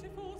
beautiful